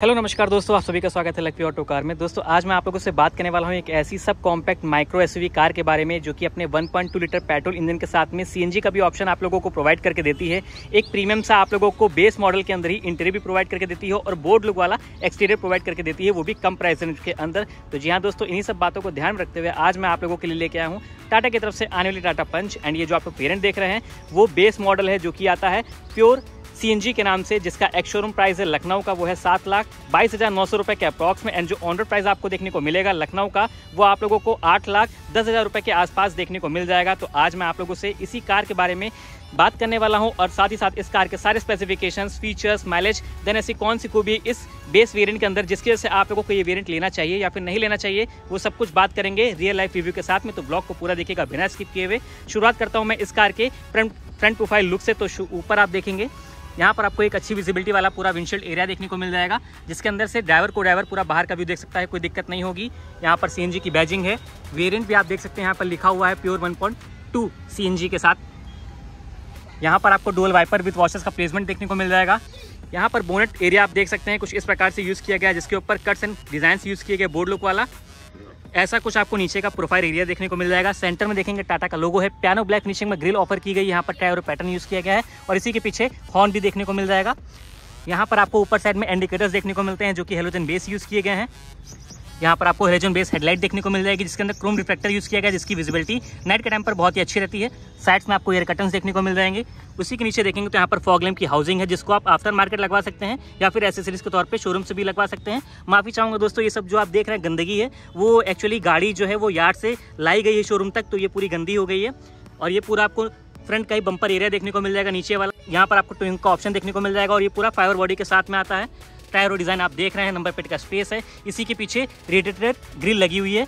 Hello, नमस्कार दोस्तों, आप सभी का स्वागत है लक्ष्मी ऑटो कार में। दोस्तों, आज मैं आप लोगों से बात करने वाला हूँ एक ऐसी sub compact micro SUV car के बारे में, जो कि अपने 1.2 लीटर पेट्रोल इंजन के साथ में सीएनजी का भी ऑप्शन आप लोगों को प्रोवाइड करके देती है। एक प्रीमियम सा आप लोगों को बेस मॉडल के अंदर ही इंटीरियर भी प्रोवाइड करके देती है और बोर्ड लुक वाला एक्सटीरियर प्रोवाइड करके देती है, वो भी कम प्राइस रेंज के अंदर। तो जी हाँ दोस्तों, इन्हीं सब बातों को ध्यान रखते हुए आज मैं आप लोगों के लिए लेके आया हूँ टाटा की तरफ़ से आने वाली टाटा पंच। एंड ये जो आप लोग पेरेंट देख रहे हैं, वो बेस मॉडल है जो कि आता है प्योर सीएनजी के नाम से, जिसका एक्स शोरूम प्राइस है लखनऊ का, वो है सात लाख। बाईस हज़ार नौ सौ रुपए के अप्रॉक्स में एंड जो ऑनर प्राइस आपको देखने को मिलेगा लखनऊ का, वो आप लोगों को आठ लाख दस हज़ार रुपए के आसपास देखने को मिल जाएगा। तो आज मैं आप लोगों से इसी कार के बारे में बात करने वाला हूँ, और साथ ही साथ इस कार के सारे स्पेसिफिकेशंस फीचर्स माइलेज देन ऐसी कौन सी खूबी इस बेस वेरिएंट के अंदर, जिसकी वजह से आप लोगों को ये वेरिएंट लेना चाहिए या फिर नहीं लेना चाहिए, वो सब कुछ बात करेंगे रियल लाइफ रिव्यू के साथ में। तो ब्लॉग को पूरा देखिएगा बिना स्किप किए हुए। शुरुआत करता हूँ मैं इस कार के फ्रंट फ्रंट प्रोफ़ाइल लुक से तो ऊपर आप देखेंगे। यहाँ पर आपको एक अच्छी विजिबिलिटी वाला पूरा विंडशील्ड एरिया देखने को मिल जाएगा, जिसके अंदर से ड्राइवर को ड्राइवर पूरा बाहर का व्यू देख सकता है, कोई दिक्कत नहीं होगी। यहाँ पर सी की बैजिंग है। वेरियंट भी आप देख सकते हैं, यहाँ पर लिखा हुआ है प्योर वन पॉइंट के साथ। यहाँ पर आपको डोल वाइपर विथ वॉशर्स का प्लेसमेंट देखने को मिल जाएगा। यहाँ पर बोनेट एरिया आप देख सकते हैं, कुछ इस प्रकार से यूज़ किया गया जिसके ऊपर कट्स एंड डिज़ाइन यूज़ किए गए बोर्ड लुक वाला। ऐसा कुछ आपको नीचे का प्रोफ़ाइल एरिया देखने को मिल जाएगा। सेंटर में देखेंगे टाटा का लोगो है। पियानो ब्लैक फिनिशिंग में ग्रिल ऑफ़र की गई। यहाँ पर टायर पैटर्न यूज़ किया गया है। और इसी के पीछे हॉर्न भी देखने को मिल जाएगा। यहाँ पर आपको ऊपर साइड में इंडिकेटर्स देखने को मिलते हैं, जो कि हेलोजन बेस यूज़ किए गए हैं। यहाँ पर आपको हेलोजन बेस हेडलाइट देखने को मिल जाएगी, जिसके अंदर क्रोम रिफ्लेक्टर यूज़ किया गया, जिसकी विजिबिलिटी नाइट के टाइम पर बहुत ही अच्छी रहती है। साइड्स में आपको एयर कटन देखने को मिल जाएँगे। उसी के नीचे देखेंगे तो यहाँ पर फॉगलेम की हाउसिंग है, जिसको आप आफ्टर मार्केट लगवा सकते हैं, या फिर एसेसरीज के तौर पर शोरूम से भी लगवा सकते हैं। माफ़ी चाहूँगा दोस्तों, ये सब जो आप देख रहे हैं, गंदगी है, वो एक्चुअली गाड़ी जो है, वो यार्ड से लाई गई है शोरूम तक तो ये पूरी गंदी हो गई है। और ये पूरा आपको फ्रंट का ही बम्पर एरिया देखने को मिल जाएगा, नीचे वाला। यहाँ पर आपको ट्विंग का ऑप्शन देखने को मिल जाएगा, और ये पूरा फाइबर बॉडी के साथ में आता है। टायर डिज़ाइन आप देख रहे हैं, नंबर प्लेट का स्पेस है। इसी के पीछे रेडिएटेड ग्रिल लगी हुई है।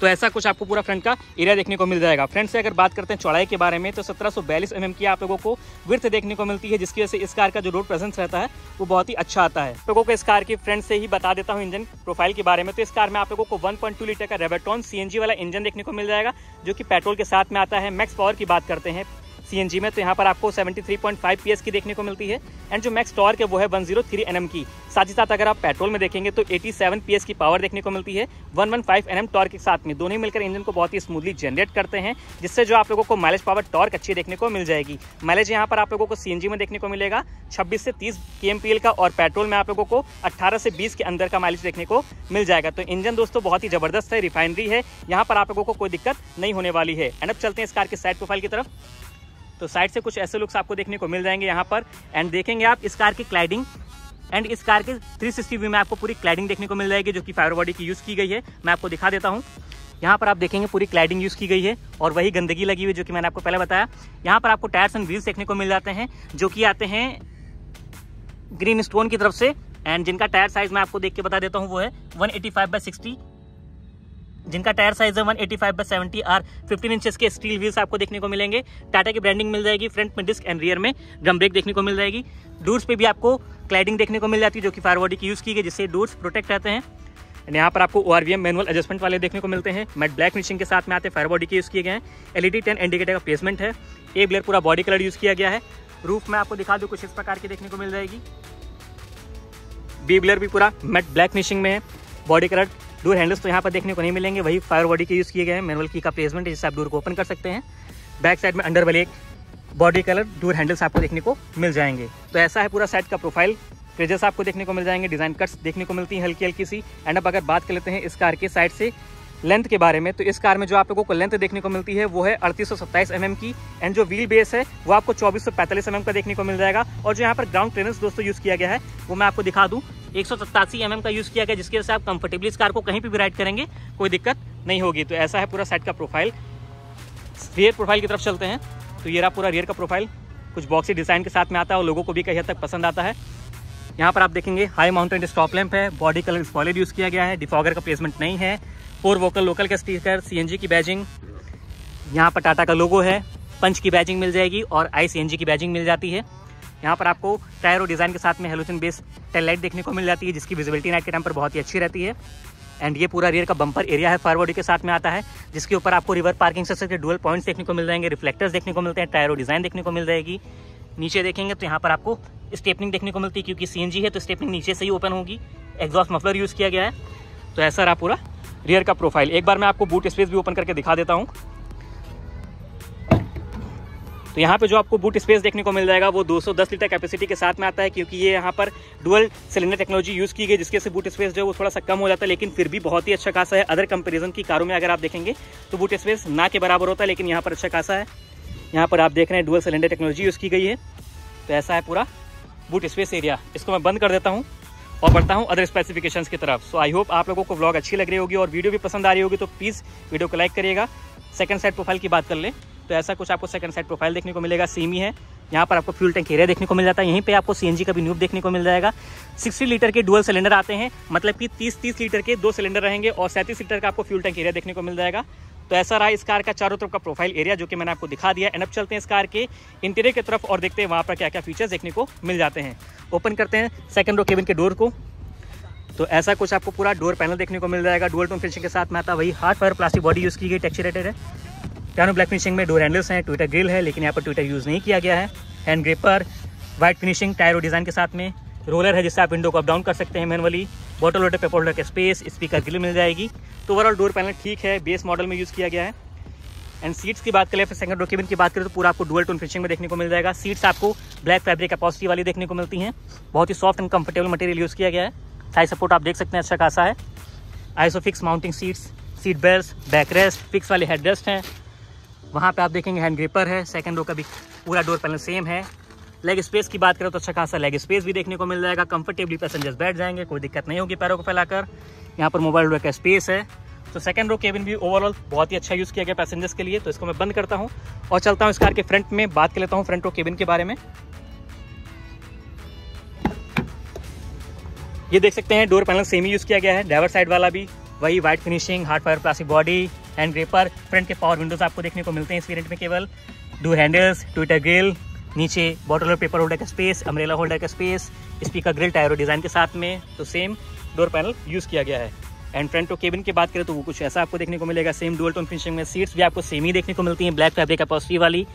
तो ऐसा कुछ आपको पूरा फ्रंट का एरिया देखने को मिल जाएगा। फ्रंट से अगर बात करते हैं चौड़ाई के बारे में तो सत्रह सौ mm की आप लोगों को विर्थ देखने को मिलती है, जिसकी वजह से इस कार का जो रोड प्रेजेंस रहता है, वो बहुत ही अच्छा आता है। लोगों को इस कार की फ्रंट से ही बता देता हूँ इंजन प्रोफ़ाइल के बारे में। तो इस कार में आप लोगों को 1.2 लीटर का रेबेटॉन सीएनजी वाला इंजन देखने को मिल जाएगा, जो कि पेट्रोल के साथ में आता है। मैक्स पावर की बात करते हैं। सीएनजी में तो यहाँ पर आपको 73.5 पीएस की देखने को मिलती है। एंड जो मैक्स टॉर्क है, वो है 103 एनएम की। साथ ही साथ अगर आप पेट्रोल में देखेंगे तो 87 पीएस की पावर देखने को मिलती है। 115 एनएम टॉर्क के साथ में। दोनों मिलकर इंजन को बहुत ही स्मूथली जनरेट करते हैं, जिससे जो आप लोगों को माइलेज पावर टॉर्क अच्छी देखने को मिल जाएगी। माइलेज यहाँ पर आप लोगों को सीएनजी में देखने को मिलेगा। छब्बीस से तीस के का और पेट्रोल में आप लोगों को अट्ठारह से बीस के अंदर का माइलेज देखने को मिल जाएगा। तो इंजन दोस्तों बहुत ही ज़बरदस्त है रिफाइनरी है। यहाँ पर आप लोगों को कोई दिक्कत नहीं होने वाली है। एंड अब चलते हैं इस कार के साइड प्रोफ़ाइल की तरफ़। तो साइड से कुछ ऐसे लुक्स आपको देखने को मिल जाएँगे यहाँ पर। एंड देखेंगे आप इस कार की क्लाइडिंग एंड इस कार के 360 व्यू में आपको पूरी क्लाइडिंग देखने को मिल जाएगी, जो कि फायर बॉडी की यूज़ की गई है। मैं आपको दिखा देता हूँ। यहाँ पर आप देखेंगे पूरी क्लाइडिंग यूज़ की गई है और वही गंदगी लगी हुई, जो कि मैंने आपको पहले बताया। यहाँ पर आपको टायर्स एंड व्हील्स देखने को मिल जाते हैं, जो कि आते हैं ग्रीन स्टोन की तरफ़ से। एंड जिनका टायर साइज़ मैं आपको देख के बता देता हूँ, वो है one eighty five by sixty जिनका टायर साइज़ है one eighty five by seventy R fifteen inches के स्टील व्हील्स आपको देखने को मिलेंगे। टाटा की ब्रांडिंग मिल जाएगी फ्रंट में डिस्क एंड रियर में। ड्रम ब्रेक देखने को मिल जाएगी। डूर्स पे भी आपको क्लाइडिंग देखने को मिल जाती है जो कि बॉडी की यूज़ की गई, जिससे डूर्स प्रोटेक्ट रहते हैं। एंड यहाँ पर आपको ओ आर मैनुअल एडजस्टमेंट वाले देखने को मिलते हैं। मेट ब्लैक फिनिशिंग के साथ में आते हैं फायर के यूज़ किए गए हैं। एलईडी टेन इंडिकेटर का प्लेसमेंट है। ए ब्लेयर पूरा बॉडी कलर यूज़ किया गया है। रूफ में आपको दिखा दो कुछ इस प्रकार की देखने को मिल जाएगी। बी ब्लेयर भी पूरा मेट ब्लैक फिनिशिंग में है। बॉडी कलर डोर हैंडल्स तो यहाँ पर देखने को नहीं मिलेंगे, वही फायर बॉडी के यूज़ किए गए हैं मैनुअल की का प्लेसमेंट है जिससे आप डोर को ओपन कर सकते हैं। बैक साइड में अंडर वाले एक बॉडी कलर डोर हैंडल्स आपको देखने को मिल जाएँगे। तो ऐसा है पूरा साइड का प्रोफ़ाइल क्रेजेस आपको देखने को मिल जाएँगे डिज़ाइन कट्स देखने को मिलती हैं हल्की हल्की सी। एंड अब अगर बात कर लेते हैं इस कार के साइड से लेंथ के बारे में तो इस कार में जो आप लोगों को लेंथ देखने को मिलती है, वो है अड़तीस सौ mm की। एंड जो व्हील बेस है, वो आपको चौबीस सौ mm का देखने को मिल जाएगा। और जो यहाँ पर ग्राउंड क्लियरेंस दोस्तों यूज़ किया गया है, वो मैं आपको दिखा दूँ। एक सौ mm का यूज़ किया गया, जिसकी वजह से आप कंफर्टेबली इस कार को कहीं पर भी राइड करेंगे, कोई दिक्कत नहीं होगी। तो ऐसा है पूरा सेट का प्रोफ़ाइल रियर प्रोफ़ाइल की तरफ़ चलते हैं। तो ये रहा पूरा रियर का प्रोफ़ाइल कुछ बॉक्सी डिज़ाइन के साथ में आता है और लोगों को भी कहीं हद तक पसंद आता है। यहाँ पर आप देखेंगे हाई माउंटेन स्टॉप लैंप है बॉडी कलर स्पॉलेड यूज़ किया गया है डिफॉगर का प्लेसमेंट नहीं है फोर वोकल लोकल का स्टीकर सीएनजी की बैजिंग यहाँ पर टाटा का लोगो है पंच की बैजिंग मिल जाएगी और आई सी की बैजिंग मिल जाती है। यहाँ पर आपको टायर और डिज़ाइन के साथ में हेलोजन बेस टेल लाइट देखने को मिल जाती है, जिसकी विजिबिलिटी नाइट के टाइम पर बहुत ही अच्छी रहती है। एंड ये पूरा रियर का बम्पर एरिया है फॉरवर्ड के साथ में आता है, जिसके ऊपर आपको रिवर पार्किंग से डुअल पॉइंट्स देखने को मिल जाएँगे रिफ्लेक्टर्स देखने को मिलते हैं टायर और डिज़ाइन देखने को मिल जाएगी। नीचे देखेंगे तो यहाँ पर आपको स्टेपनिंग देखने को मिलती है, क्योंकि सीएनजी है तो स्टेपनिंग नीचे से ही ओपन होगी। एग्जॉस्ट मफलर यूज़ किया गया है। तो ऐसा रहा पूरा रियर का प्रोफ़ाइल एक बार मैं आपको बूट स्पेस भी ओपन करके दिखा देता हूँ। तो यहाँ पे जो आपको बूट स्पेस देखने को मिल जाएगा, वो 210 लीटर कैपेसिटी के साथ में आता है, क्योंकि ये यहाँ पर डुअल सिलेंडर टेक्नोलॉजी यूज़ की गई, जिसके से बूट स्पेस जो है वो थोड़ा सा कम हो जाता है, लेकिन फिर भी बहुत ही अच्छा खासा है। अदर कंपेरिजन की कारों में अगर आप देखेंगे तो बूट स्पेस ना के बराबर होता है, लेकिन यहाँ पर अच्छा खासा है। यहाँ पर आप देख रहे हैं डुअल सिलेंडर टेक्नोलॉजी यूज़ की गई है। तो ऐसा है पूरा बूट स्पेस एरिया इसको मैं बंद कर देता हूँ और बढ़ता हूँ अदर स्पेसिफिकेशन की तरफ़। सो आई होप आप लोगों को ब्लॉग अच्छी लग रही होगी और वीडियो भी पसंद आ रही होगी तो प्लीज़ वीडियो को लाइक करिएगा। सेकंड साइड प्रोफ़ाइल की बात कर ले। तो ऐसा कुछ आपको सेकंड साइड प्रोफ़ाइल देखने को मिलेगा सेम ही यहाँ पर आपको फ्यूल टैंक एरिया देखने को मिल जाता है। यहीं पे आपको सीएनजी का भी न्यूब देखने को मिल जाएगा। 60 लीटर के डुअल सिलेंडर आते हैं मतलब कि 30-30 लीटर के दो सिलेंडर रहेंगे और सैंतीस लीटर का आपको फ्यूल टैंक एरिया देखने को मिल जाएगा। तो ऐसा रहा इस कार का चारों तरफ़ का प्रोफ़ाइल एरिया जो कि मैंने आपको दिखा दिया। एंड अब चलते हैं इस कार के इंटीरियर की तरफ़ और देखते हैं वहाँ पर क्या क्या फीचर्स देखने को मिल जाते हैं। ओपन करते हैं सेकंड रो केबिन के डोर को। तो ऐसा कुछ आपको पूरा डोर पैनल देखने को मिल जाएगा। डुअल टोन फिनिशिंग के साथ में आता वही hard fire plastic body use की गई टेक्चरेटेड है। पियानो ब्लैक फिनिशिंग में डोर हैंडल्स हैं ट्विटर ग्रिल है, लेकिन यहाँ पर ट्विटर यूज़ नहीं किया गया है। हैंड ग्रेपर वाइट फिनिशिंग टायरो डिज़ाइन के साथ में रोलर है जिससे आप विंडो को अप डाउन कर सकते हैं manually bottle water paper holder का स्पेस स्पीकर ग्रिल मिल जाएगी। तो ओवरऑल डोर पैनल ठीक है बेस मॉडल में यूज़ किया गया है। एंड सीट्स की बात करें, फिर सेकंड डॉक्यूमेंट की बात करें तो पूरा आपको डुअल टोन फिनिशिंग में देखने को मिल जाएगा। सीट्स आपको ब्लैक फैब्रिक कैपोसिटी वाली देखने को मिलती हैं। बहुत ही soft and comfortable material use किया गया है। साइड सपोर्ट आप देख सकते हैं अच्छा खासा है। ISOFIX mounting seats seat belt back rest fix वाले हेड रेस्ट हैं। वहाँ पे आप देखेंगे हैंड ग्रिपर है सेकंड रो का भी पूरा डोर पैनल सेम है। लेग स्पेस की बात करें तो अच्छा खासा लेग स्पेस भी देखने को मिल जाएगा। कंफर्टेबली पैसेंजर्स बैठ जाएँगे, कोई दिक्कत नहीं होगी पैरों को फैलाकर। यहाँ पर मोबाइल डोर का स्पेस है। तो सेकंड रो केबिन भी ओवरऑल बहुत ही अच्छा यूज़ किया गया पैसेंजर्स के लिए तो इसको मैं बंद करता हूँ। और चलता हूँ इस कार के फ्रंट में, बात कर लेता हूँ फ्रंट रो केबिन के बारे में। ये देख सकते हैं डोर पैनल सेम ही यूज़ किया गया है ड्राइवर साइड वाला भी। वही white finishing hard fire plastic body hand gripper front के पावर विंडोज़ आपको देखने को मिलते हैं इस वेरियंट में केवल। डोर हैंडल्स ट्विटर ग्रिल नीचे बॉटल और पेपर होल्डर का स्पेस अम्ब्रेला होल्डर का स्पेस स्पीकर ग्रिल टायरो डिज़ाइन के साथ में तो सेम डोर पैनल यूज़ किया गया है। एंड फ्रंट और केबिन की बात करें तो वो कुछ ऐसा आपको देखने को मिलेगा सेम डुअल टोन फिनिशिंग में सीट्स भी आपको सेम ही देखने को मिलती हैं ब्लैक फैब्रिक अपॉस्ट्री वाली।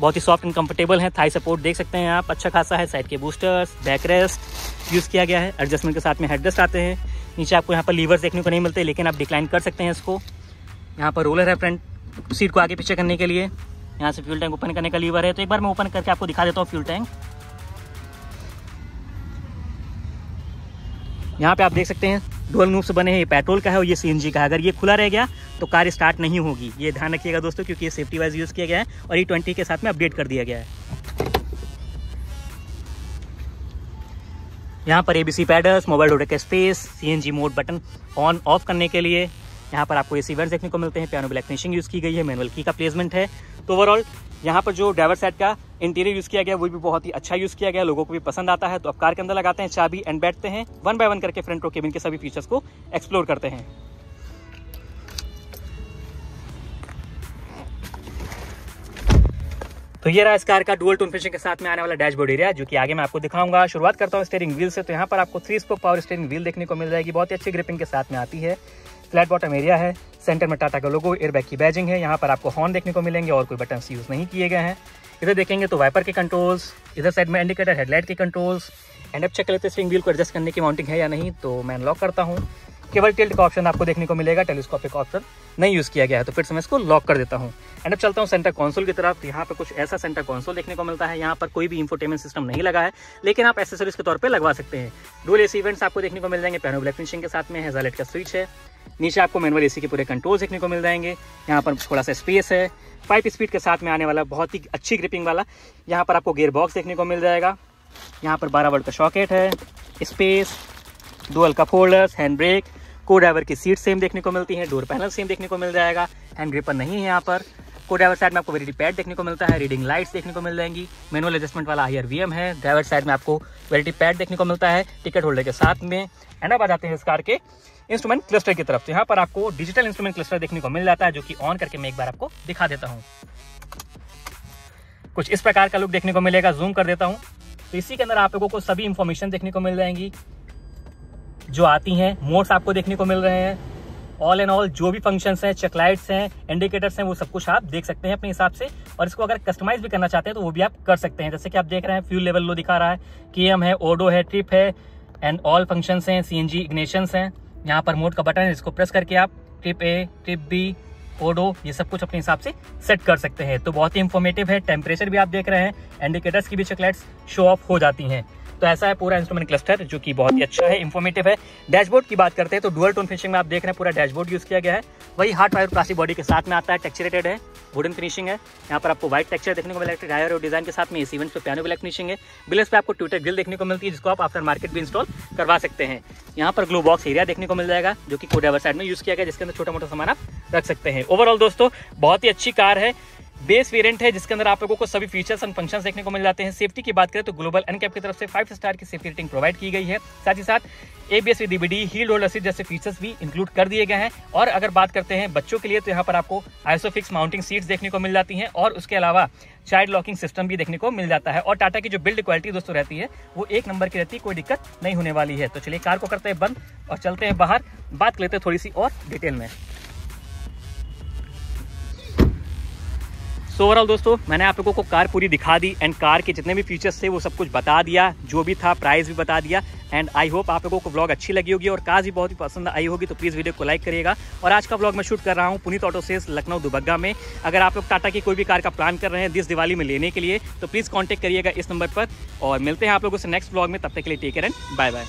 बहुत ही सॉफ्ट एंड कंफर्टेबल है थाई सपोर्ट देख सकते हैं आप अच्छा खासा है साइड के बूस्टर्स बैक रेस्ट यूज़ किया गया है एडजस्टमेंट के साथ में हेडजस्ट आते हैं। नीचे आपको यहाँ पर लीवर्स देखने को नहीं मिलते, लेकिन आप डिक्लाइन कर सकते हैं इसको। यहाँ पर रोलर है फ्रंट सीट को आगे पीछे करने के लिए। यहाँ से फ्यूल टैंक ओपन करने का लीवर है। तो एक बार मैं ओपन करके आपको दिखा देता हूँ फ्यूल टैंक यहाँ पे आप देख सकते हैं डुअल नूब से बने हैं। ये पेट्रोल का है और ये सीएनजी का है। अगर ये खुला रह गया तो कार स्टार्ट नहीं होगी। ये ध्यान रखिएगा दोस्तों, क्योंकि ये सेफ्टी वाइज यूज़ किया गया है और ये ट्वेंटी के साथ में अपडेट कर दिया गया है। यहाँ पर एबीसी पैडर्स मोबाइल डोडे का space CNG mode button on off करने के लिए यहाँ पर आपको ए सी देखने को मिलते हैं। पियानो ब्लैक फिनिशिंग यूज़ की गई है मैनुअल की का प्लेसमेंट है। तो ओवरऑल यहाँ पर जो ड्राइवर सेट का इंटीरियर यूज़ किया गया, वो भी बहुत ही अच्छा यूज़ किया गया, लोगों को भी पसंद आता है। तो अब कार के अंदर लगाते हैं, चाबी एंड बैठते हैं। वन बाय वन करके फ्रंट रो केबिन के सभी फीचर्स को एक्सप्लोर करते हैं। तो ये रहा इस कार का डुअल टोन फिनिशिंग के साथ में आने वाला डैशबोर्ड एरिया जो कि आगे मैं आपको दिखाऊँगा। शुरुआत करता हूँ स्टेयरिंग व्हील से तो यहाँ पर आपको three spoke power steering wheel देखने को मिल जाएगी। बहुत ही अच्छी ग्रिपिंग के साथ में आती है। फ्लैट बॉटम एरिया है। सेंटर में टाटा का लोगो एयरबैग की बैजिंग है। यहाँ पर आपको हॉर्न देखने को मिलेंगे और कोई बटन यूज़ नहीं किए गए हैं। इधर देखेंगे तो वाइपर के कंट्रोल्स इधर साइड में इंडिकेटर हेडलाइट के कंट्रोल्स एंड अब चेक कर लेते स्विंग व्हील को एडजस्ट करने की माउंटिंग है या नहीं तो मैं अनलॉक करता हूँ। केवल टिल्ट का ऑप्शन आपको देखने को मिलेगा टेलीस्कोपिक ऑप्शन नहीं यूज़ किया गया है तो फिर से मैं इसको लॉक कर देता हूँ। एंड अब चलता हूँ सेंटर कंसोल की तरफ़। यहाँ पर कुछ ऐसा सेंटर कंसोल देखने को मिलता है। यहाँ पर कोई भी इंफोटेनमेंट सिस्टम नहीं लगा है, लेकिन आप एसेसरीज के तौर पर लगवा सकते हैं। डोल एसी इवेंट्स आपको देखने को मिल जाएँगे। पैनो ब्लैक फिनिशिंग के साथ में हेजालेट का स्विच है। नीचे आपको मैनुअल एसी के पूरे कंट्रोल देखने को मिल जाएँगे। यहाँ पर थोड़ा सा स्पेस है। फाइव स्पीड के साथ में आने वाला बहुत ही अच्छी ग्रिपिंग वाला। यहाँ पर आपको गेयर बॉक्स देखने को मिल जाएगा। यहाँ पर बारह वर्ड का शॉकेट है। Space dual cup holders hand brake को ड्राइवर की सीट सेम देखने को मिलती है डोर पैनल सेम देखने को मिल जाएगा हैंड ग्रिपर नहीं है यहाँ पर। को ड्राइवर साइड में आपको वेरिटी पैड देखने को मिलता है रीडिंग लाइट्स देखने को मिल जाएँगी। मैनुअल एडजस्टमेंट वाला हायर वीएम है ड्राइवर साइड में आपको वेरिटी पैड देखने को मिलता है टिकट होल्डर के साथ में। एंड अब आ जाते हैं इस कार के इंस्ट्रूमेंट क्लस्टर की तरफ़। तो यहाँ पर आपको डिजिटल इंस्ट्रूमेंट क्लस्टर देखने को मिल जाता है, जो कि ऑन करके मैं एक बार आपको दिखा देता हूँ। कुछ इस प्रकार का लुक देखने को मिलेगा जूम कर देता हूँ। तो इसी के अंदर आप लोगों को सभी इंफॉर्मेशन देखने को मिल जाएँगी। जो आती हैं, मोड्स आपको देखने को मिल रहे हैं। ऑल एंड ऑल जो भी फ़ंक्शन हैं चेकलाइट्स हैं इंडिकेटर्स हैं, वो सब कुछ आप देख सकते हैं अपने हिसाब से। और इसको अगर कस्टमाइज भी करना चाहते हैं तो वो भी आप कर सकते हैं। जैसे कि आप देख रहे हैं फ्यूल लेवल लो दिखा रहा है की है ओडो है ट्रिप है एंड ऑल फ़ंक्शन हैं सी एन जी इग्नेशन हैं। यहाँ पर मोड का बटन है, जिसको प्रेस करके आप trip A trip B odo ये सब कुछ अपने हिसाब से सेट कर सकते हैं। तो बहुत ही इंफॉर्मेटिव है टेम्परेचर भी आप देख रहे हैं इंडिकेटर्स की भी चेकलाइट्स शो ऑफ़ हो जाती हैं। तो ऐसा है, पूरा इंस्ट्रूमेंट क्लस्टर जो कि बहुत ही अच्छा है इन्फॉर्मेटिव है। डैशबोर्ड की बात करते हैं तो डुअल टोन फिनिशिंग में आप देख रहे हैं, पूरा डैशबोर्ड यूज़ किया गया है। वही हार्ड फाइबर प्लास्टिक बॉडी के साथ में आता है टेक्चरेटेड है वुडन फिनिशिंग है। यहाँ पर आपको व्हाइट टेक्चर देखने को मिलेगा टायर और डिज़ाइन के साथ में इसी पे पियानो ब्लैक फिनिशिंग है। बिल्स पे आपको ट्विटर ग्रिल देखने को मिलती है, जिसको आप आफ्टर मार्केट भी इंस्टॉल करवा सकते हैं। यहाँ पर ग्लो बॉक्स एरिया देखने को मिल जाएगा, जो कि कोडेवर साइड में यूज़ किया गया, जिसके अंदर छोटा मोटा सामान आप रख सकते हैं। ओवरऑल दोस्तों, बहुत ही अच्छी कार है बेस वेरिएंट है जिसके अंदर आप लोगों को सभी फीचर्स एंड फ़ंक्शंस देखने को मिल जाते हैं। सेफ्टी की बात करें तो ग्लोबल एनकैप की तरफ़ से फाइव स्टार की सेफ्टी रेटिंग प्रोवाइड की गई है। साथ ही साथ ABS with DBD hill holder seat जैसे फीचर्स भी इंक्लूड कर दिए गए हैं। और अगर बात करते हैं बच्चों के लिए तो यहाँ पर आपको आइसोफिक्स माउंटिंग सीट्स देखने को मिल जाती हैं और उसके अलावा चाइल्ड लॉकिंग सिस्टम भी देखने को मिल जाता है। और टाटा की जो बिल्ड क्वालिटी दोस्तों रहती है, वो एक नंबर की रहती है, कोई दिक्कत नहीं होने वाली है। तो चलिए कार को करते हैं बंद और चलते हैं बाहर। बात कर लेते हैं थोड़ी सी और डिटेल में। सो ओवरऑल दोस्तों, मैंने आप लोगों को कार पूरी दिखा दी एंड कार के जितने भी फीचर्स थे, वो सब कुछ बता दिया, जो भी था प्राइस भी बता दिया एंड आई होप आप लोगों को ब्लॉग अच्छी लगी होगी और कार भी बहुत ही पसंद आई होगी तो प्लीज़ वीडियो को लाइक करिएगा। और आज का ब्लॉग मैं शूट कर रहा हूँ पुनीत ऑटो सेल्स लखनऊ दुबग्गा में। अगर आप लोग टाटा की कोई भी कार का प्लान कर रहे हैं दिस दिवाली में लेने के लिए तो प्लीज़ कॉन्टैक्ट करिएगा इस नंबर पर। और मिलते हैं आप लोगों से नेक्स्ट ब्लॉग में, तब तक के लिए टेक एंड बाय बाय